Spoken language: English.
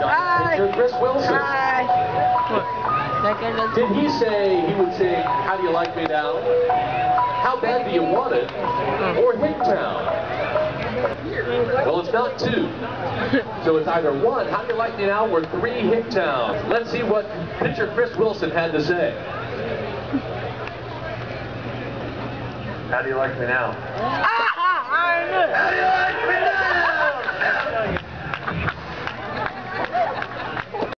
Hi. Pitcher Chris Wilson. Hi. Did he say he would sing How Do You Like Me Now? How Bad Do You Want It? Or Hicktown? Well, it's not two. So it's either one, How Do You Like Me Now, or three, Hicktown. Let's see what pitcher Chris Wilson had to say. How do you like me now? Ah!